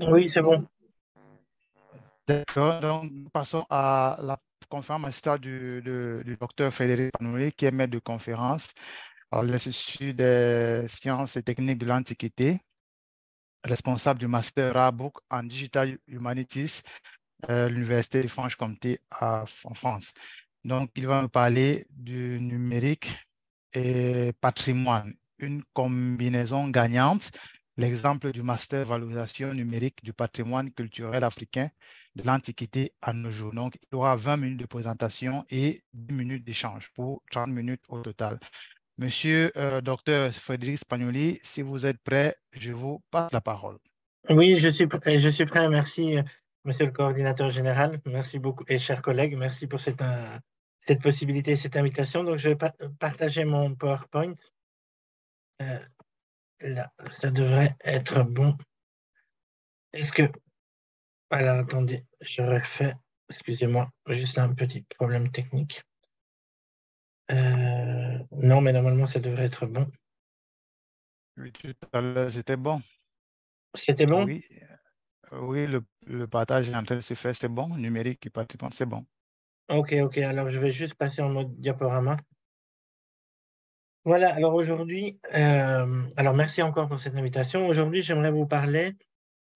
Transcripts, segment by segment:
Oui, c'est bon. D'accord, donc passons à la conférence master du, du, docteur Frédéric Panouli, qui est maître de conférence à l'Institut des sciences et techniques de l'Antiquité, responsable du master Rabouk en Digital Humanities à l'Université de Franche-Comté en France. Donc, il va nous parler du numérique et patrimoine, une combinaison gagnante, l'exemple du master valorisation numérique du patrimoine culturel africain de l'Antiquité à nos jours. Donc, il y aura 20 minutes de présentation et 10 minutes d'échange pour 30 minutes au total. Monsieur euh, docteur Frédéric Spagnoli, si vous êtes prêt, je vous passe la parole. Oui, je suis. Je suis prêt. Merci, monsieur le coordinateur général. Merci beaucoup et chers collègues. Merci pour cette, euh, cette possibilité, cette invitation. Donc, je vais partager mon PowerPoint. Euh, là, ça devrait être bon. Est-ce que... Alors, attendez, je refais. Excusez-moi, juste un petit problème technique. Euh, non, mais normalement, ça devrait être bon. Oui, c'était bon. C'était bon? Oui, oui le, le, partage est en train de se faire, c'est bon. Numérique et participant, c'est bon. Ok, ok. Alors, je vais juste passer en mode diaporama. Voilà, alors aujourd'hui, euh, alors merci encore pour cette invitation. Aujourd'hui, j'aimerais vous parler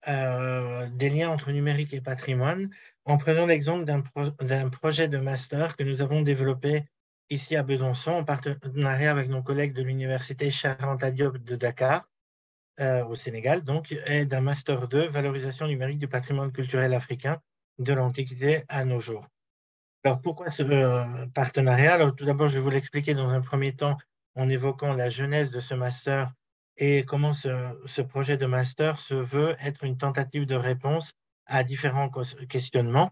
euh, des liens entre numérique et patrimoine en prenant l'exemple d'un projet de master que nous avons développé ici à Besançon en partenariat avec nos collègues de l'Université Charente Diop de Dakar euh, au Sénégal, donc, et d'un master 2, valorisation numérique du patrimoine culturel africain de l'Antiquité à nos jours. Alors, pourquoi ce partenariat? Alors, tout d'abord, je vais vous l'expliquer dans un premier temps en évoquant la genèse de ce master et comment ce, projet de master se veut être une tentative de réponse à différents questionnements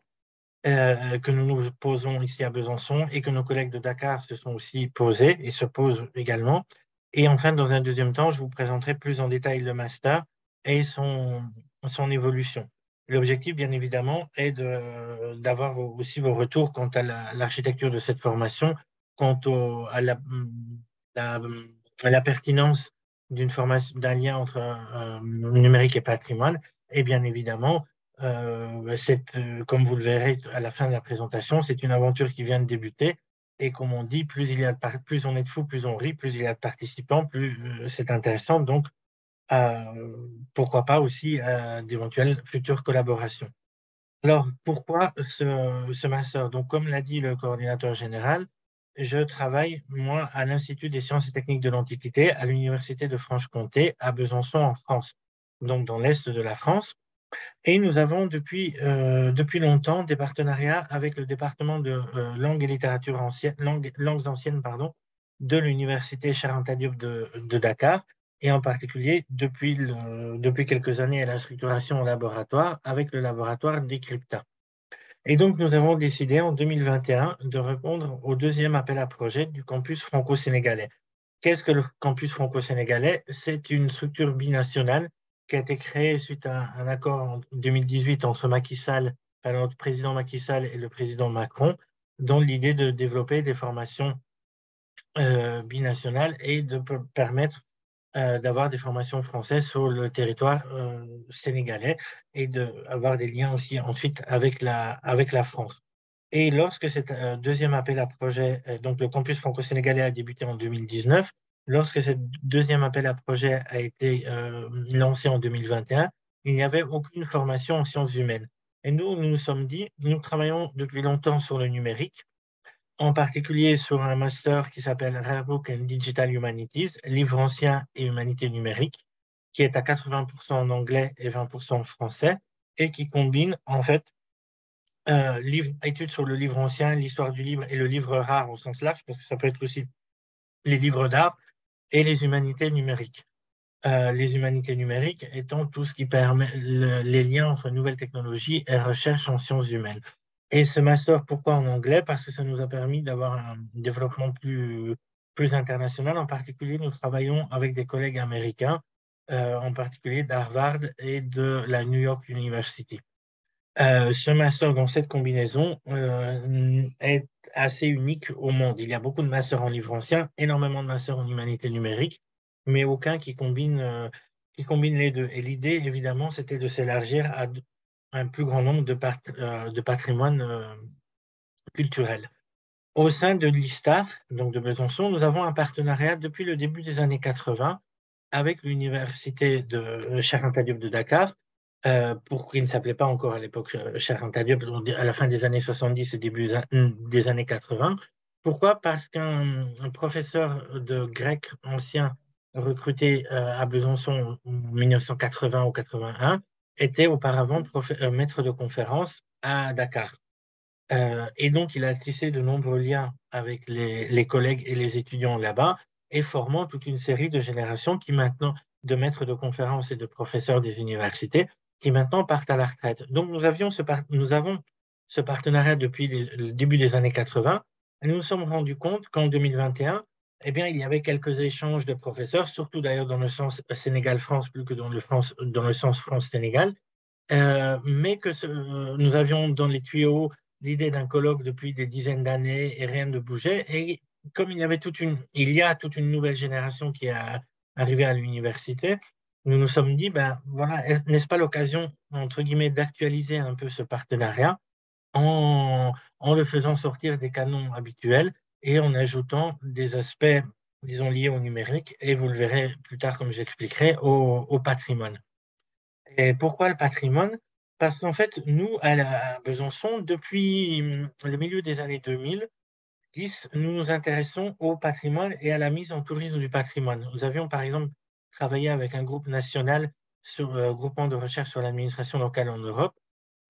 euh, que nous nous posons ici à Besançon et que nos collègues de Dakar se sont aussi posés et se posent également. Et enfin, dans un deuxième temps, je vous présenterai plus en détail le master et son évolution. L'objectif, bien évidemment, est d'avoir aussi vos retours quant à l'architecture de cette formation, quant à, la, la, pertinence d'une formation, d'un lien entre euh, numérique et patrimoine, et bien évidemment, euh, euh, comme vous le verrez à la fin de la présentation, c'est une aventure qui vient de débuter. Et comme on dit, plus, il y a plus on est de fous, plus on rit, plus il y a de participants, plus c'est intéressant. Donc, pourquoi pas aussi d'éventuelles futures collaborations. Alors, pourquoi ce, master Donc, comme l'a dit le coordinateur général, je travaille, moi, à l'Institut des sciences et techniques de l'Antiquité à l'Université de Franche-Comté à Besançon, en France, donc dans l'Est de la France. Et nous avons depuis, euh, longtemps des partenariats avec le département de euh, langue et littérature langues anciennes de l'Université Charente Diop de, Dakar, et en particulier depuis, quelques années à la structuration au laboratoire avec le laboratoire Decrypta. Et donc, nous avons décidé en 2021 de répondre au deuxième appel à projet du campus franco-sénégalais. Qu'est-ce que le campus franco-sénégalais? C'est une structure binationale qui a été créée suite à un accord en 2018 entre Macky Sall, notre président Macky Sall et le président Macron, dont l'idée de développer des formations euh, binationales et de permettre d'avoir des formations françaises sur le territoire euh, sénégalais et d'avoir des liens aussi ensuite avec la, France. Et lorsque ce euh, deuxième appel à projet, donc le campus franco-sénégalais a débuté en 2019, lorsque ce deuxième appel à projet a été lancé en 2021, il n'y avait aucune formation en sciences humaines. Et nous, nous nous sommes dit, nous travaillons depuis longtemps sur le numérique, en particulier sur un master qui s'appelle Rare Book and Digital Humanities, livre ancien et humanité numérique, qui est à 80% en anglais et 20% en français, et qui combine en fait euh, études sur le livre ancien, l'histoire du livre et le livre rare au sens large, parce que ça peut être aussi les livres d'art et les humanités numériques. Euh, les humanités numériques étant tout ce qui permet les liens entre nouvelles technologies et recherche en sciences humaines. Et ce master, pourquoi en anglais? Parce que ça nous a permis d'avoir un développement plus, international. En particulier, nous travaillons avec des collègues américains, euh, en particulier d'Harvard et de la New York University. Euh, ce master dans cette combinaison euh, est assez unique au monde. Il y a beaucoup de masters en livre ancien, énormément de masters en humanité numérique, mais aucun qui combine qui combine les deux. Et l'idée, évidemment, c'était de s'élargir à un plus grand nombre de, euh, de patrimoines euh, culturels. Au sein de l'ISTAR, donc de Besançon, nous avons un partenariat depuis le début des années 80 avec l'université de Charenta Diop de Dakar, euh, pour qui ne s'appelait pas encore à l'époque Charenta Diop, à la fin des années 70 et début des années 80. Pourquoi? Parce qu'un professeur de grec ancien recruté à Besançon en 1980 ou 81 était auparavant euh, maître de conférence à Dakar. Euh, et donc, il a tissé de nombreux liens avec les, collègues et les étudiants là-bas et formant toute une série de générations qui maintenant, de maîtres de conférences et de professeurs des universités, qui maintenant partent à la retraite. Donc, nous, avions ce nous avons ce partenariat depuis le début des années 80 et nous nous sommes rendus compte qu'en 2021, eh bien, il y avait quelques échanges de professeurs, surtout d'ailleurs dans le sens Sénégal-France plus que dans le, France, dans le sens France-Sénégal, euh, mais que nous avions dans les tuyaux l'idée d'un colloque depuis des dizaines d'années et rien ne bougeait. Et comme il y avait toute une, il y a toute une nouvelle génération qui est arrivée à l'université, nous nous sommes dit, ben voilà, n'est-ce pas l'occasion, entre guillemets, d'actualiser un peu ce partenariat en, en le faisant sortir des canons habituels et en ajoutant des aspects, disons, liés au numérique, et vous le verrez plus tard, comme j'expliquerai, au, patrimoine. Et pourquoi le patrimoine? Parce qu'en fait, nous, à, Besançon, depuis le milieu des années 2010, nous nous intéressons au patrimoine et à la mise en tourisme du patrimoine. Nous avions, par exemple, travaillé avec un groupe national sur le euh, groupement de recherche sur l'administration locale en Europe,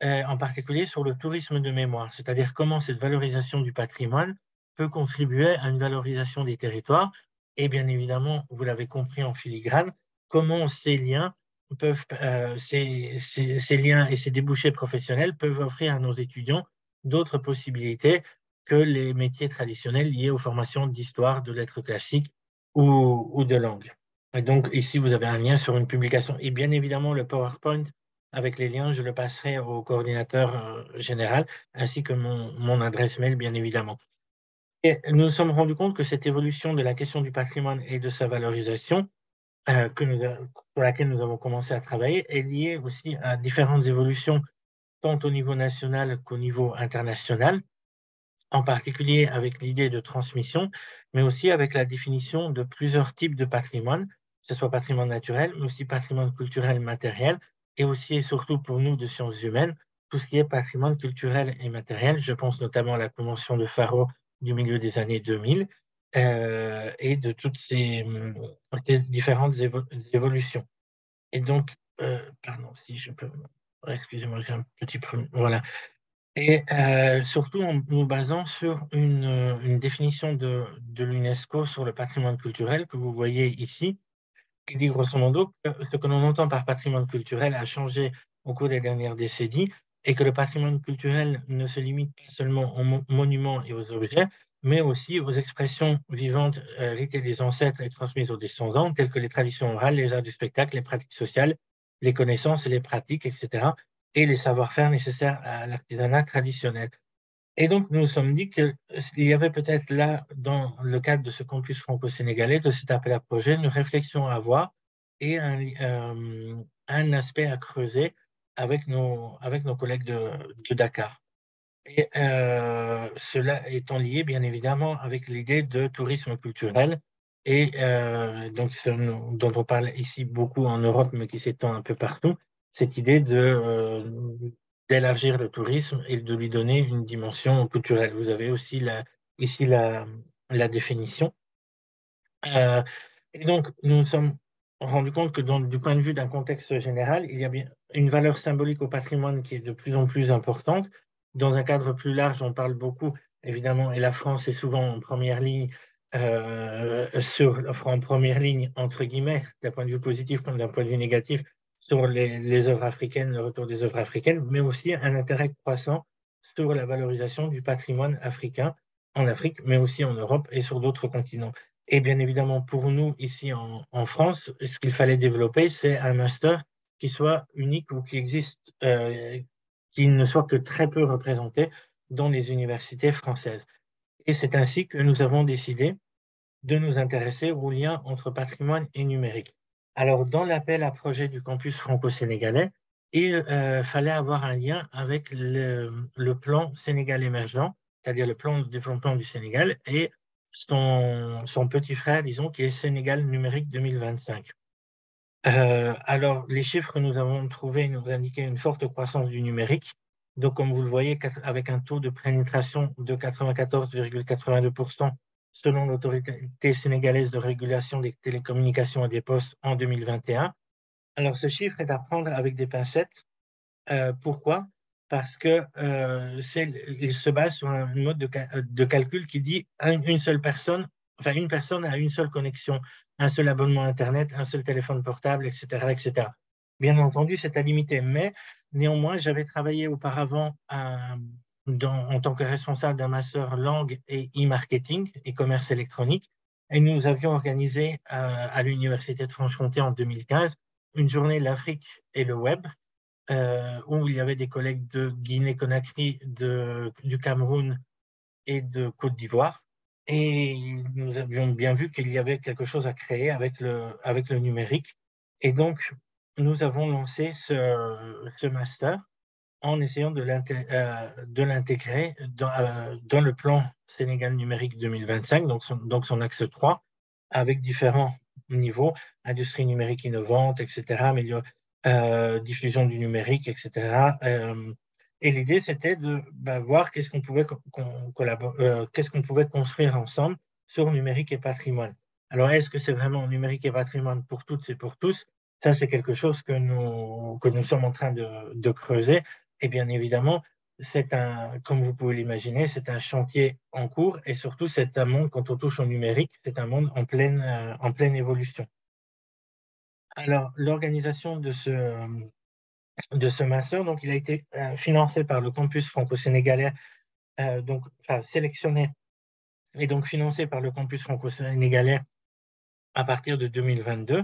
euh, en particulier sur le tourisme de mémoire, c'est-à-dire comment cette valorisation du patrimoine contribuer à une valorisation des territoires. Et bien évidemment, vous l'avez compris en filigrane, comment ces liens peuvent, euh, ces, ces, liens et ces débouchés professionnels peuvent offrir à nos étudiants d'autres possibilités que les métiers traditionnels liés aux formations d'histoire, de lettres classiques ou, de langue. Et donc ici, vous avez un lien sur une publication. Et bien évidemment, le PowerPoint avec les liens, je le passerai au coordinateur euh, général, ainsi que mon adresse mail, bien évidemment. Et nous nous sommes rendus compte que cette évolution de la question du patrimoine et de sa valorisation, euh, que nous, pour laquelle nous avons commencé à travailler, est liée aussi à différentes évolutions, tant au niveau national qu'au niveau international, en particulier avec l'idée de transmission, mais aussi avec la définition de plusieurs types de patrimoine, que ce soit patrimoine naturel, mais aussi patrimoine culturel matériel, et aussi et surtout pour nous de sciences humaines, tout ce qui est patrimoine culturel et matériel. Je pense notamment à la Convention de Faro du milieu des années 2000 euh, et de toutes ces, différentes évolutions. Et donc, euh, pardon, si je peux, excusez-moi, j'ai un petit problème, voilà. Et euh, surtout en nous basant sur une, une définition de, de l'UNESCO sur le patrimoine culturel que vous voyez ici, qui dit grosso modo que ce que l'on entend par patrimoine culturel a changé au cours des dernières décennies et que le patrimoine culturel ne se limite pas seulement aux monuments et aux objets, mais aussi aux expressions vivantes euh, héritées des ancêtres et transmises aux descendants, telles que les traditions orales, les arts du spectacle, les pratiques sociales, les connaissances et les pratiques, etc., et les savoir-faire nécessaires à l'artisanat traditionnel. Et donc, nous nous sommes dit qu'il y avait peut-être là, dans le cadre de ce campus franco-sénégalais, de cet appel à projet, une réflexion à avoir et un, euh, un aspect à creuser avec nos, avec nos collègues de, Dakar. Et euh, cela étant lié, bien évidemment, avec l'idée de tourisme culturel, et euh, donc ce dont on parle ici beaucoup en Europe, mais qui s'étend un peu partout, cette idée de euh, d'élargir le tourisme et de lui donner une dimension culturelle. Vous avez aussi la, ici la, la définition. Et donc, nous nous sommes rendu compte que dans, du point de vue d'un contexte général, il y a bien une valeur symbolique au patrimoine qui est de plus en plus importante. Dans un cadre plus large, on parle beaucoup, évidemment, et la France est souvent en première ligne, euh, sur, en première ligne, entre guillemets, d'un point de vue positif comme d'un point de vue négatif, sur les, œuvres africaines, le retour des œuvres africaines, mais aussi un intérêt croissant sur la valorisation du patrimoine africain en Afrique, mais aussi en Europe et sur d'autres continents. Et bien évidemment, pour nous, ici en France, ce qu'il fallait développer, c'est un master qui soit unique ou qui existe, euh, qui ne soit que très peu représenté dans les universités françaises. Et c'est ainsi que nous avons décidé de nous intéresser au lien entre patrimoine et numérique. Alors, dans l'appel à projet du campus franco-sénégalais, il euh, fallait avoir un lien avec le, plan Sénégal émergent, c'est-à-dire le plan de développement du Sénégal, et son, son petit frère, disons, qui est Sénégal numérique 2025. Euh, alors, les chiffres que nous avons trouvés nous indiquaient une forte croissance du numérique. Donc, comme vous le voyez, avec un taux de pénétration de 94,82% selon l'autorité sénégalaise de régulation des télécommunications et des postes en 2021. Alors, ce chiffre est à prendre avec des pincettes. Euh, pourquoi? Parce que euh, il se base sur un mode de, calcul qui dit une seule personne, enfin une personne a une seule connexion un seul abonnement Internet, un seul téléphone portable, etc. etc. Bien entendu, c'est à limiter, mais néanmoins, j'avais travaillé auparavant en tant que responsable d'un master langue et e-marketing et commerce électronique, et nous avions organisé euh, à l'Université de Franche-Comté en 2015 une journée l'Afrique et le web, euh, où il y avait des collègues de Guinée-Conakry, du Cameroun et de Côte d'Ivoire. Et nous avions bien vu qu'il y avait quelque chose à créer avec le, numérique. Et donc, nous avons lancé ce, master en essayant de euh, l'intégrer dans, euh, dans, le plan Sénégal numérique 2025, donc son, donc son axe 3, avec différents niveaux, industrie numérique innovante, etc., euh, diffusion du numérique, etc., et l'idée, c'était de bah, voir qu'est-ce qu'on pouvait, euh, qu'est-ce pouvait construire ensemble sur numérique et patrimoine. Alors, est-ce que c'est vraiment numérique et patrimoine pour toutes et pour tous? Ça, c'est quelque chose que nous, que nous sommes en train de, creuser. Et bien évidemment, un, comme vous pouvez l'imaginer, c'est un chantier en cours et surtout, c'est un monde, quand on touche au numérique, c'est un monde en pleine, euh, en pleine évolution. Alors, l'organisation de ce, de ce master. Donc, il a été euh, financé par le campus franco-sénégalais, euh, donc enfin, sélectionné et donc financé par le campus franco-sénégalais à partir de 2022.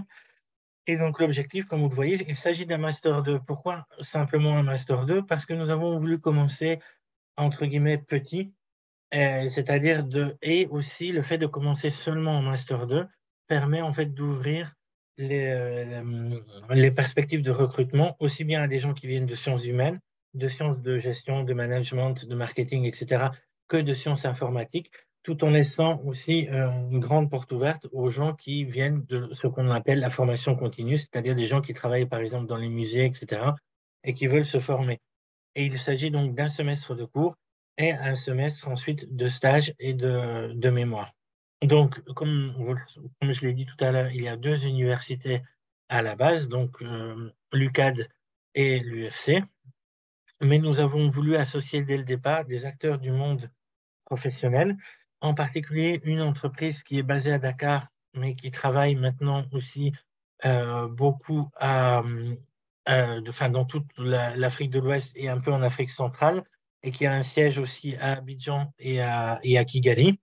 Et donc, l'objectif, comme vous le voyez, il s'agit d'un Master 2. Pourquoi simplement un Master 2 Parce que nous avons voulu commencer, entre guillemets, petit, euh, c'est-à-dire de... Et aussi, le fait de commencer seulement en Master 2 permet en fait d'ouvrir les, euh, les, perspectives de recrutement, aussi bien à des gens qui viennent de sciences humaines, de sciences de gestion, de management, de marketing, etc., que de sciences informatiques, tout en laissant aussi euh, une grande porte ouverte aux gens qui viennent de ce qu'on appelle la formation continue, c'est-à-dire des gens qui travaillent par exemple dans les musées, etc., et qui veulent se former. Et il s'agit donc d'un semestre de cours et un semestre ensuite de stage et de, de mémoire. Donc, comme, je l'ai dit tout à l'heure, il y a deux universités à la base, donc euh, l'UCAD et l'UFC. Mais nous avons voulu associer dès le départ des acteurs du monde professionnel, en particulier une entreprise qui est basée à Dakar, mais qui travaille maintenant aussi euh, beaucoup euh, dans toute l'Afrique de l'Ouest et un peu en Afrique centrale, et qui a un siège aussi à Abidjan et à, et à Kigali.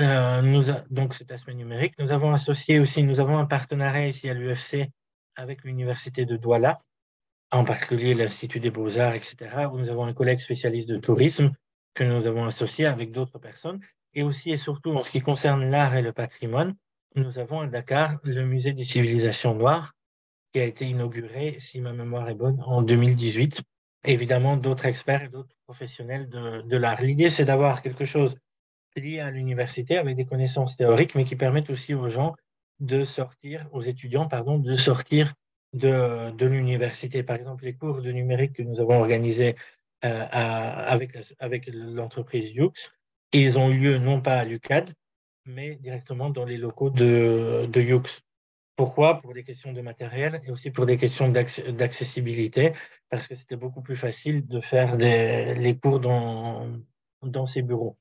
Euh, nous donc cet aspect numérique. Nous avons associé aussi, nous avons un partenariat ici à l'UFC avec l'université de Douala, en particulier l'Institut des Beaux-Arts, etc., où nous avons un collègue spécialiste de tourisme que nous avons associé avec d'autres personnes. Et aussi et surtout en ce qui concerne l'art et le patrimoine, nous avons à Dakar le musée des civilisations noires qui a été inauguré, si ma mémoire est bonne, en 2018. Évidemment, d'autres experts et d'autres professionnels de l'art. L'idée, c'est d'avoir quelque chose liés à l'université avec des connaissances théoriques, mais qui permettent aussi aux gens de sortir, aux étudiants, pardon, de sortir de, de l'université. Par exemple, les cours de numérique que nous avons organisés euh, avec, avec l'entreprise Yux, ils ont eu lieu non pas à l'UCAD, mais directement dans les locaux de, de Yux. Pourquoi? Pour des questions de matériel et aussi pour des questions d'accessibilité, parce que c'était beaucoup plus facile de faire les cours dans, dans ces bureaux.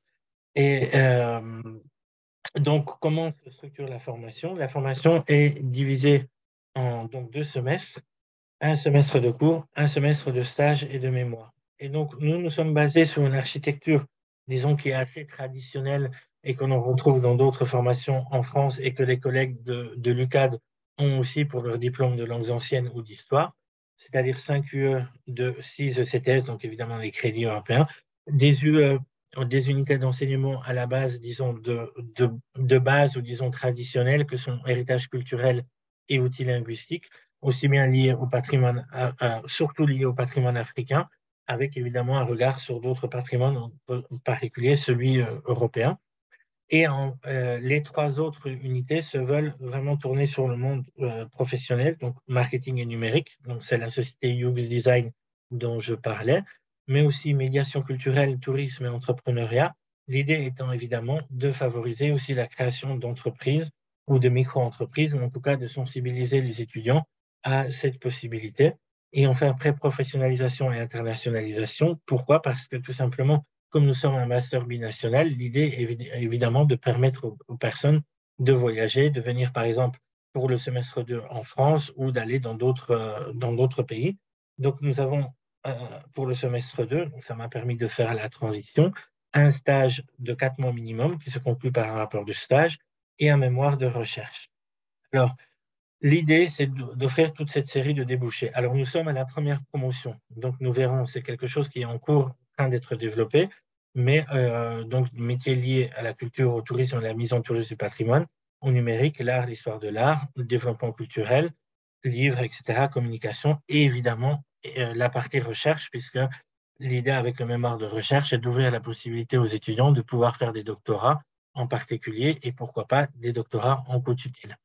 Et euh, donc, comment se structure la formation? La formation est divisée en donc, deux semestres, un semestre de cours, un semestre de stage et de mémoire. Et donc, nous, nous sommes basés sur une architecture, disons, qui est assez traditionnelle et qu'on retrouve dans d'autres formations en France et que les collègues de, de l'UCAD ont aussi pour leur diplôme de langues anciennes ou d'histoire, c'est-à-dire 5 UE de 6 ECTS, donc évidemment les crédits européens, des UE des unités d'enseignement à la base, disons, de, de, de, base ou disons traditionnelles, que sont héritage culturel et outils linguistiques, aussi bien liés au patrimoine, surtout liés au patrimoine africain, avec évidemment un regard sur d'autres patrimoines, en particulier celui européen. Et en, les trois autres unités se veulent vraiment tourner sur le monde professionnel, donc marketing et numérique. Donc c'est la société UX Design dont je parlais, mais aussi médiation culturelle, tourisme et entrepreneuriat. L'idée étant évidemment de favoriser aussi la création d'entreprises ou de micro-entreprises, ou en tout cas de sensibiliser les étudiants à cette possibilité et en faire pré-professionnalisation et internationalisation. Pourquoi? Parce que tout simplement, comme nous sommes un master binational, l'idée est évidemment de permettre aux, personnes de voyager, de venir par exemple pour le semestre 2 en France ou d'aller dans d'autres d'autres pays. Donc nous avons euh, pour le semestre 2, donc ça m'a permis de faire la transition, un stage de quatre mois minimum qui se conclut par un rapport de stage et un mémoire de recherche. Alors, l'idée, c'est d'offrir toute cette série de débouchés. Alors, nous sommes à la première promotion, donc nous verrons, c'est quelque chose qui est en cours, en train d'être développé, mais euh, donc métiers liés à la culture, au tourisme, à la mise en tourisme du patrimoine, au numérique, l'art, l'histoire de l'art, le développement culturel, livres, etc., communication, et évidemment euh, la partie recherche, puisque l'idée avec le mémoire de recherche est d'ouvrir la possibilité aux étudiants de pouvoir faire des doctorats en particulier et pourquoi pas des doctorats en coût utile.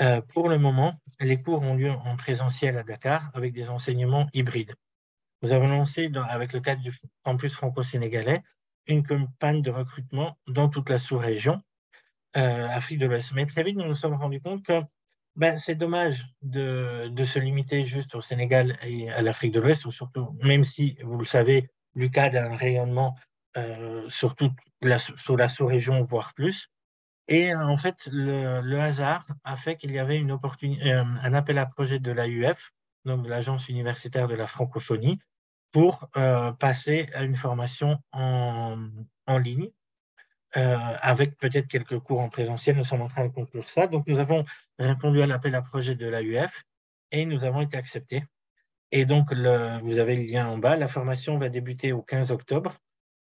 Euh, pour le moment, les cours ont lieu en présentiel à Dakar avec des enseignements hybrides. Nous avons lancé, avec le cadre du campus franco-sénégalais, une campagne de recrutement dans toute la sous-région, euh, Afrique de l'Ouest. Mais très vite, nous nous sommes rendus compte que ben, c'est dommage de, de, se limiter juste au Sénégal et à l'Afrique de l'Ouest, ou surtout, même si, vous le savez, l'UCAD a un rayonnement euh, sur toute la, sur la sous-région, voire plus. Et en fait, le, hasard a fait qu'il y avait une euh, un appel à projet de l'AUF, donc de l'Agence universitaire de la francophonie, pour euh, passer à une formation en, en ligne, euh, avec peut-être quelques cours en présentiel. Nous sommes en train de conclure ça. Donc, nous avons répondu à l'appel à projet de l'AUF et nous avons été acceptés. Et donc, vous avez le lien en bas. La formation va débuter au 15 octobre,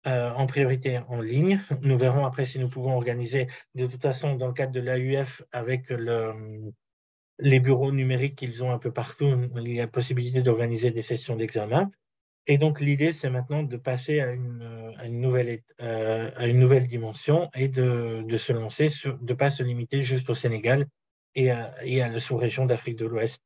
euh, en priorité en ligne. Nous verrons après si nous pouvons organiser, de toute façon, dans le cadre de l'AUF, avec le, les bureaux numériques qu'ils ont un peu partout, il y a possibilité d'organiser des sessions d'examen. Et donc, l'idée, c'est maintenant de passer à une, une, nouvelle, euh, à une nouvelle dimension et de, de se lancer, de ne pas se limiter juste au Sénégal et à, la sous-région d'Afrique de l'Ouest.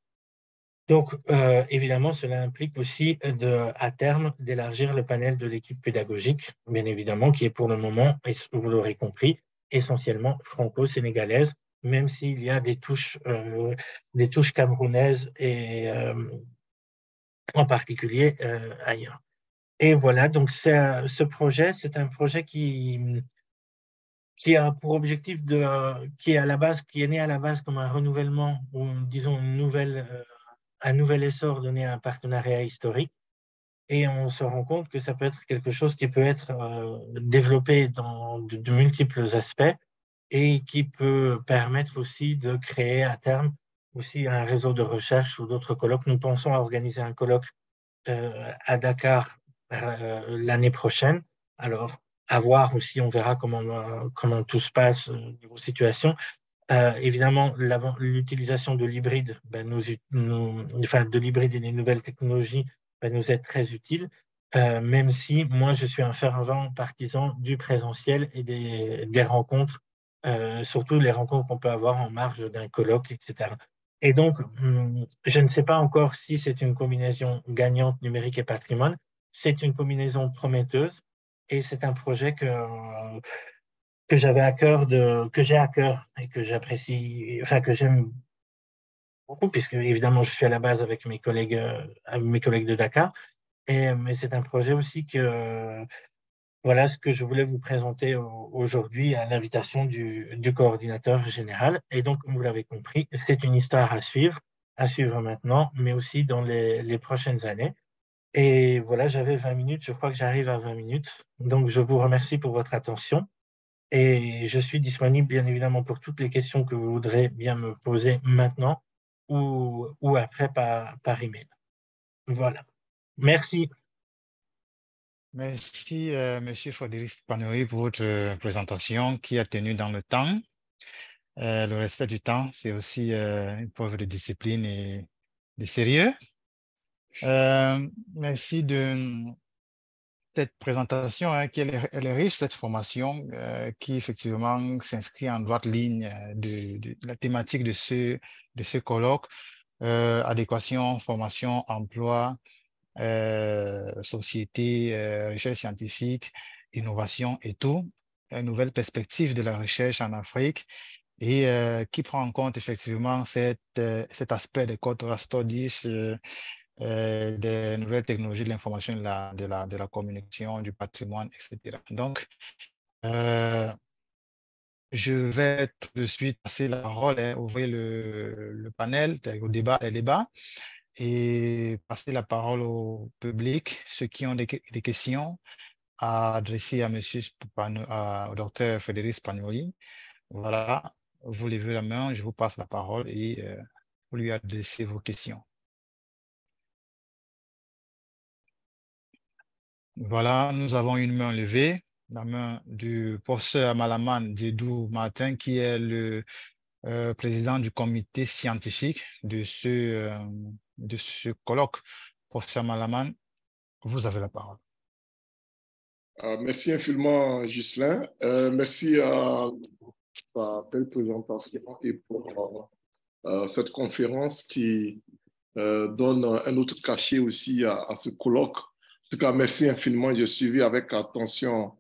Donc, euh, évidemment, cela implique aussi, de, à terme, d'élargir le panel de l'équipe pédagogique, bien évidemment, qui est pour le moment, vous l'aurez compris, essentiellement franco-sénégalaise, même s'il y a des touches, euh, des touches camerounaises et euh, en particulier euh, ailleurs. Et voilà, donc ce projet, c'est un projet qui, qui a pour objectif de, qui est à la base, qui est né à la base comme un renouvellement ou disons une nouvelle, euh, un nouvel essor donné à un partenariat historique. Et on se rend compte que ça peut être quelque chose qui peut être euh, développé dans de, multiples aspects et qui peut permettre aussi de créer à terme aussi un réseau de recherche ou d'autres colloques. Nous pensons à organiser un colloque euh, à Dakar euh, l'année prochaine. Alors, à voir aussi, on verra comment, euh, comment tout se passe niveau situation. Évidemment, l'utilisation de l'hybride, ben, nous, enfin, de l'hybride et des nouvelles technologies ben, nous est très utile, même si moi je suis un fervent partisan du présentiel et des, des rencontres, surtout les rencontres qu'on peut avoir en marge d'un colloque, etc. Et donc, hum, je ne sais pas encore si c'est une combinaison gagnante numérique et patrimoine. C'est une combinaison prometteuse et c'est un projet que, que j'avais à cœur de, que j'ai à cœur et que j'apprécie, enfin, que j'aime beaucoup puisque évidemment je suis à la base avec mes collègues, euh, mes collègues de Dakar. Et, mais c'est un projet aussi que, voilà ce que je voulais vous présenter aujourd'hui à l'invitation du, coordinateur général. Et donc, comme vous l'avez compris, c'est une histoire à suivre, à suivre maintenant, mais aussi dans les, prochaines années. Et voilà, j'avais 20 minutes, je crois que j'arrive à 20 minutes. Donc, je vous remercie pour votre attention. Et je suis disponible, bien évidemment, pour toutes les questions que vous voudrez bien me poser maintenant ou, ou après par, par email. Voilà. Merci. Merci, euh, Monsieur Frédéric Panori, pour votre présentation qui a tenu dans le temps. le respect du temps, c'est aussi une preuve de discipline et de sérieux. merci de cette présentation, hein, qui est, riche, cette formation qui effectivement s'inscrit en droite ligne de, la thématique de ce, de ce colloque, adéquation, formation, emploi, société, recherche scientifique, innovation et tout, une nouvelle perspective de la recherche en Afrique et euh, qui prend en compte effectivement cette, euh, cet aspect des cultural studies, euh, des nouvelles technologies de l'information, de la, de, la, communication, du patrimoine, etc. Donc, je vais tout de suite passer la parole, hein, ouvrir le, le, panel, au débat, les débats, et passer la parole au public, ceux qui ont des, questions à adresser à monsieur, au docteur Frédéric Spagnoli. Voilà, vous levez la main, je vous passe la parole et euh, vous lui adressez vos questions. Voilà, nous avons une main levée, la main du professeur Malaman Djedou Martin, qui est le euh, président du comité scientifique de ce, euh, de ce colloque. Professeur Malaman, vous avez la parole. merci infiniment, Ghislain. merci à sa belle présentation et pour euh, cette conférence qui euh, donne un autre cachet aussi à, ce colloque. En tout cas, merci infiniment. J'ai suivi avec attention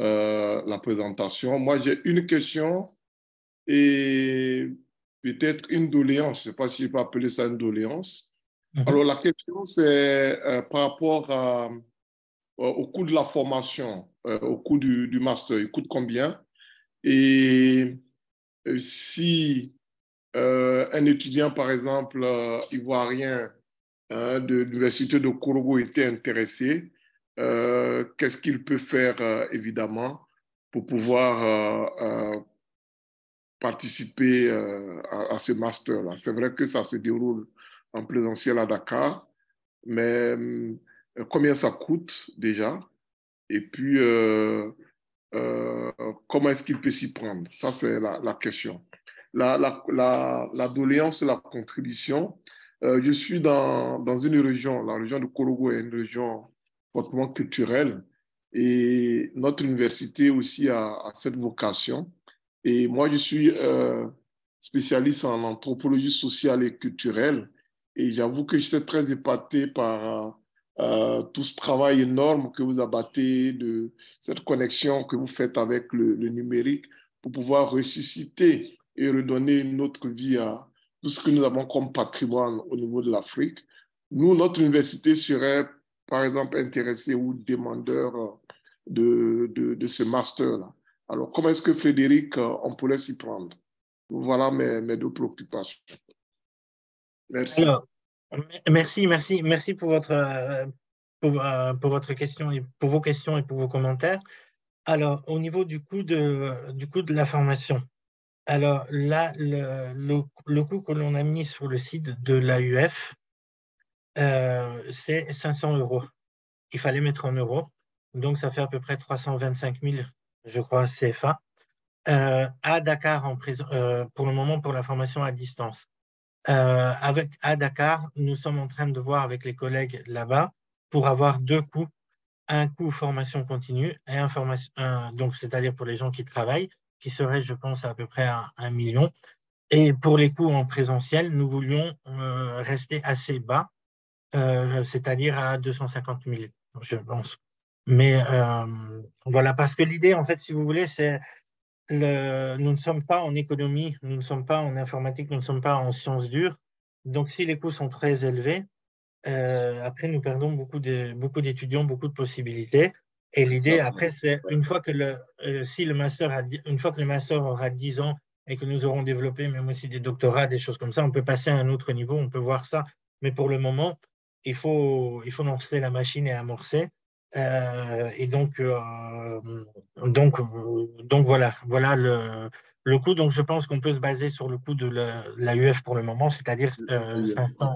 euh, la présentation. Moi, j'ai une question et peut-être une doléance. Je ne sais pas si je peux appeler ça une doléance. Mhm. Alors, la question, c'est par rapport au coût de la formation, au coût du, master. Il coûte combien? Et euh, si euh, un étudiant, par exemple, euh, ivoirien hein, de l'université de Korogo était intéressé, qu'est-ce qu'il peut faire, évidemment, pour pouvoir participer à, ce master-là? C'est vrai que ça se déroule en présentiel à Dakar, mais combien ça coûte déjà? Et puis, euh, comment est-ce qu'il peut s'y prendre? Ça, c'est la, question. La, la, la, doléance, la contribution. Euh, je suis dans, dans, une région, la région de Korogo est une région fortement culturelle et notre université aussi a, cette vocation. Et moi, je suis euh, spécialiste en anthropologie sociale et culturelle et j'avoue que j'étais très épaté par euh, tout ce travail énorme que vous abattez, de cette connexion que vous faites avec le, numérique pour pouvoir ressusciter et redonner une autre vie à tout ce que nous avons comme patrimoine au niveau de l'Afrique. Nous, notre université serait, par exemple, intéressée ou demandeur de, de, ce master-là. Alors, comment est-ce que Frédéric, on pourrait s'y prendre? Voilà mes deux préoccupations. Merci. Merci, merci, merci pour votre, euh, euh, pour, votre question et pour vos questions et pour vos commentaires. Alors, au niveau du coût de, du coût de la formation, alors là, le, le, coût que l'on a mis sur le site de l'AUF, euh, c'est 500 euros. Il fallait mettre en euros. Donc, ça fait à peu près 325 000, je crois, CFA, à Dakar en pour le moment pour la formation à distance. Euh, avec, à Dakar, nous sommes en train de voir avec les collègues là-bas pour avoir deux coûts. Un coût formation continue et un formation, donc c'est-à-dire pour les gens qui travaillent, qui serait, je pense, à, peu près à un million. Et pour les coûts en présentiel, nous voulions euh, rester assez bas, euh, c'est-à-dire à 250 000, je pense. Mais voilà, parce que l'idée, en fait, si vous voulez, c'est nous ne sommes pas en économie, nous ne sommes pas en informatique, nous ne sommes pas en sciences dures. Donc, si les coûts sont très élevés, euh, après, nous perdons beaucoup d'étudiants, beaucoup, beaucoup de possibilités. Et l'idée, après, c'est une fois que le, euh, si le master a, une fois que le master aura 10 ans et que nous aurons développé même aussi des doctorats, des choses comme ça, on peut passer à un autre niveau, on peut voir ça. Mais pour le moment, il faut, il faut lancer la machine et amorcer. Euh, et donc, euh, donc, donc voilà, voilà le, le coût. Donc, je pense qu'on peut se baser sur le coût de l'AUF pour le moment, c'est-à-dire 500,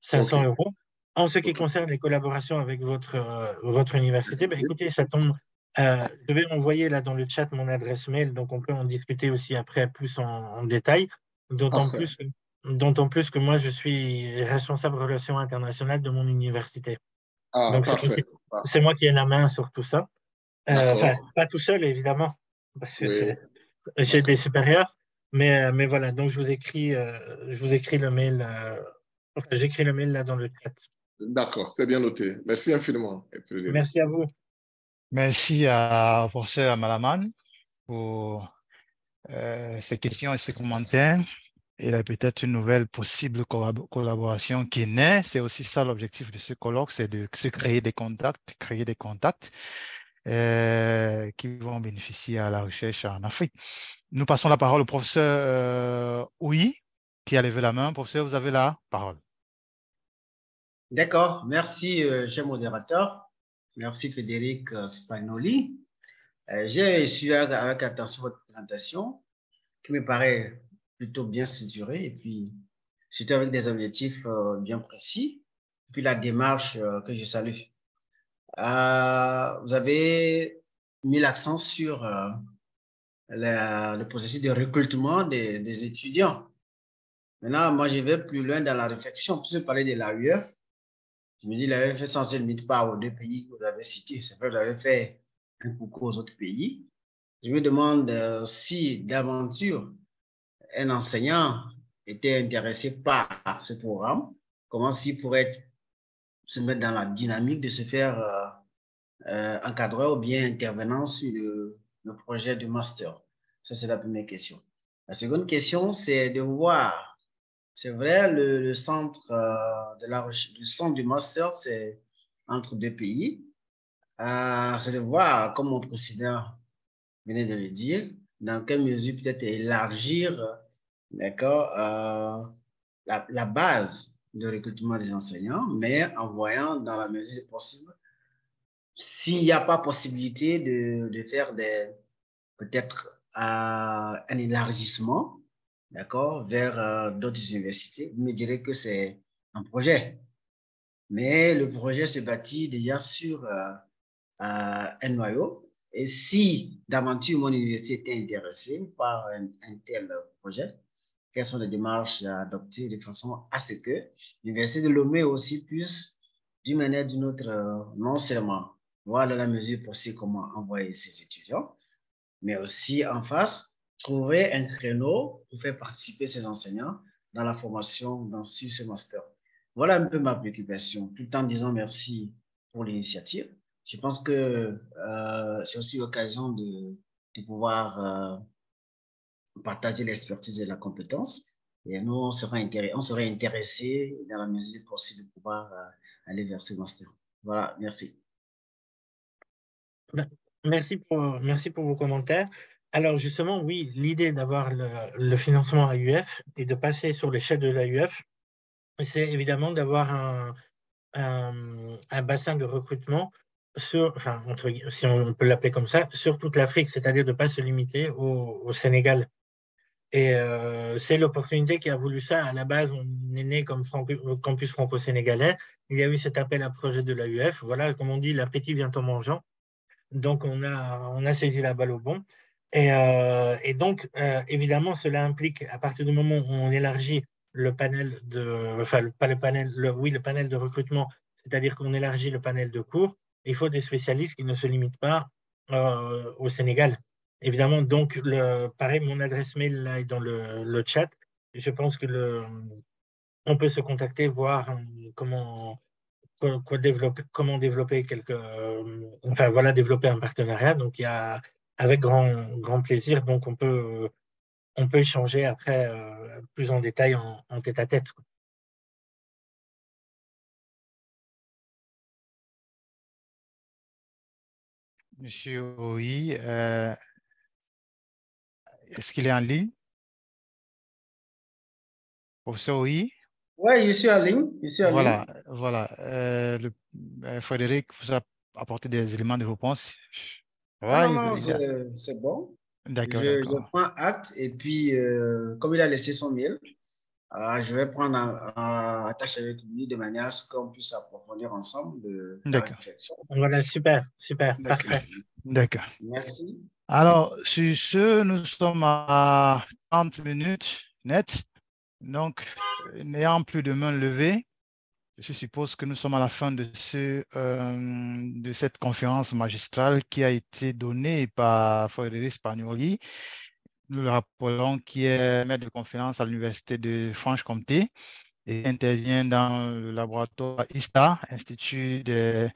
500 euros. En ce qui concerne les collaborations avec votre, votre université, ben, écoutez, ça tombe, je vais envoyer là dans le chat mon adresse mail, donc on peut en discuter aussi après plus en, détail. D'autant plus, d'autant plus que moi, je suis responsable relations internationales de mon université. Ah, donc, c'est moi qui ai la main sur tout ça. enfin, pas tout seul, évidemment, parce que j'ai des supérieurs. Mais, mais voilà, donc je vous écris, je vous écris le mail. J'écris le mail là dans le chat. D'accord, c'est bien noté. Merci infiniment. Merci à vous. Merci à professeur Malaman pour euh, ces questions et ces commentaires. Il a peut-être une nouvelle possible collaboration qui naît. C'est aussi ça l'objectif de ce colloque, c'est de se créer des contacts, créer des contacts euh, qui vont bénéficier à la recherche en Afrique. Nous passons la parole au professeur euh, qui a levé la main. Professeur, vous avez la parole. D'accord, merci, euh, cher modérateur. Merci, Frédéric euh, Spagnoli. Euh, j'ai suivi avec attention votre présentation qui me paraît plutôt bien structurée et puis c'était avec des objectifs bien précis. Et puis la démarche que je salue. vous avez mis l'accent sur le processus de recrutement des, étudiants. Maintenant, moi, je vais plus loin dans la réflexion. Puisque parler de l'AUF, je me dis, il avait fait sans limite pas aux deux pays que vous avez cités. C'est vrai, il avait fait un coucou aux autres pays. Je me demande euh, si d'aventure un enseignant était intéressé par ce programme, comment s'il pourrait se mettre dans la dynamique de se faire euh, euh, encadrer ou bien intervenant sur le, le projet de master. Ça, c'est la première question. La seconde question, c'est de voir c'est vrai, le, centre, euh, de la, le centre du master, c'est entre deux pays. Euh, c'est de voir, comme mon président venait de le dire, dans quelle mesure peut-être élargir d'accord, euh, la, la, base de recrutement des enseignants, mais en voyant dans la mesure possible, s'il n'y a pas possibilité de, de faire des, peut-être un élargissement d'accord, vers euh, d'autres universités, vous me direz que c'est un projet. Mais le projet se bâtit déjà sur euh, euh, un noyau. Et si d'aventure mon université était intéressée par un, tel projet, quelles sont les démarches à adopter de façon à ce que l'université de Lomé aussi puisse, d'une manière ou d'une autre, non seulement voir la mesure possible comment envoyer ses étudiants, mais aussi en face, trouver un créneau pour faire participer ces enseignants dans la formation dans ce master. Voilà un peu ma préoccupation, tout en disant merci pour l'initiative. Je pense que euh, c'est aussi l'occasion de, pouvoir euh, partager l'expertise et la compétence. Et nous, on serait, on serait intéressés dans la mesure possible de pouvoir euh, aller vers ce master. Voilà, merci. Merci pour, merci pour vos commentaires. Alors justement, oui, l'idée d'avoir le, financement AUF et de passer sur l'échelle de l'AUF, c'est évidemment d'avoir un, un, bassin de recrutement sur, enfin, entre, si on peut l'appeler comme ça, sur toute l'Afrique, c'est-à-dire de ne pas se limiter au, Sénégal. Et euh, c'est l'opportunité qui a voulu ça. À la base, on est né comme campus franco-sénégalais. Il y a eu cet appel à projet de l'AUF. Voilà, comme on dit, l'appétit vient en mangeant. Donc, on a, on a saisi la balle au bon. Euh, et, donc, euh, évidemment, cela implique, à partir du moment où on élargit le panel de, enfin, pas le panel, le, oui, le panel de recrutement, c'est-à-dire qu'on élargit le panel de cours, il faut des spécialistes qui ne se limitent pas euh, au Sénégal. Évidemment, donc, le, pareil, mon adresse mail là est dans le, chat. Je pense que on peut se contacter, voir comment, quoi, développer, comment développer quelques, enfin voilà, développer un partenariat. Donc, il y a avec grand, grand plaisir. Donc, on peut, on peut échanger après euh, plus en détail en, tête à tête. Monsieur oui euh, est-ce qu'il est en ligne? Professeur oui Oui, je suis en ligne. voilà, voilà. Euh, le, Frédéric vous a apporté des éléments de réponse. Ouais, non, c'est bon. D'accord. Je, je, prends acte et puis, euh, comme il a laissé son mail, euh, je vais prendre en, attache avec lui de manière à ce qu'on puisse approfondir ensemble de la réflexion. Voilà, super, super, parfait. D'accord. Merci. Alors, sur ce, nous sommes à 30 minutes net. Donc, n'ayant plus de main levée, je suppose que nous sommes à la fin de, ce, euh, de cette conférence magistrale qui a été donnée par Frédéric Spagnoli. Nous le rappelons qui est maître de conférence à l'Université de Franche-Comté et intervient dans le laboratoire ISTA, Institut des,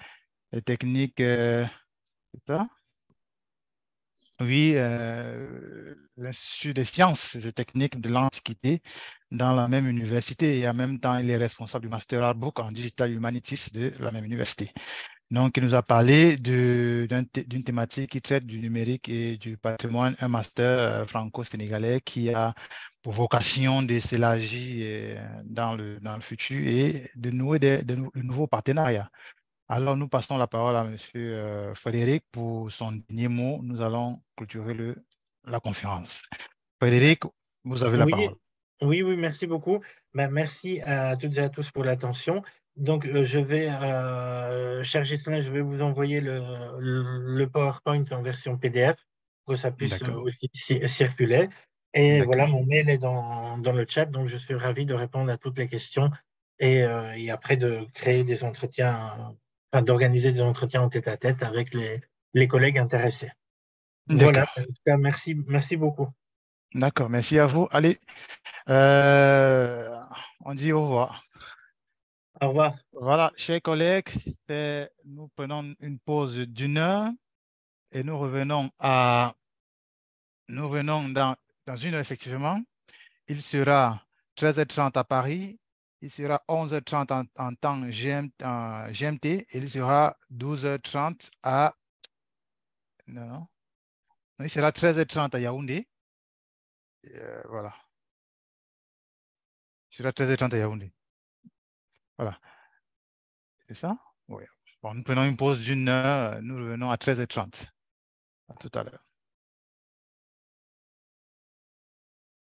techniques. Euh, oui, euh, l'Institut des sciences et techniques de l'Antiquité dans la même université et en même temps, il est responsable du Master Artbook en Digital Humanities de la même université. Donc, il nous a parlé d'une thématique qui traite du numérique et du patrimoine, un master euh, franco-sénégalais qui a pour vocation de s'élargir euh, dans le, dans le futur et de nouer de, de nouveaux partenariats. Alors, nous passons la parole à M. Euh, Frédéric pour son dernier mot. Nous allons clôturer le, la conférence. Frédéric, vous avez la parole. Oui, oui, merci beaucoup. Ben, merci à toutes et à tous pour l'attention. Donc, euh, je vais, euh, cher je vais vous envoyer le, le, PowerPoint en version PDF pour que ça puisse aussi circuler. Et voilà, mon mail est dans, dans, le chat, donc je suis ravi de répondre à toutes les questions et, euh, et après de créer des entretiens d'organiser des entretiens en tête à tête avec les, les collègues intéressés. Voilà, en tout cas, merci, merci beaucoup. D'accord, merci à vous. Allez, euh, on dit au revoir. Au revoir. Voilà, chers collègues, nous prenons une pause d'une heure et nous revenons à nous revenons dans, une heure, effectivement. Il sera 13h30 à Paris il sera 11h30 en, temps GMT et il sera 12h30 à... Non, non. Il sera 13h30 à Yaoundé. Euh, voilà. Il sera 13h30 à Yaoundé. Voilà. C'est ça? Oui. Bon, nous prenons une pause d'une heure. Nous revenons à 13h30. À tout à l'heure.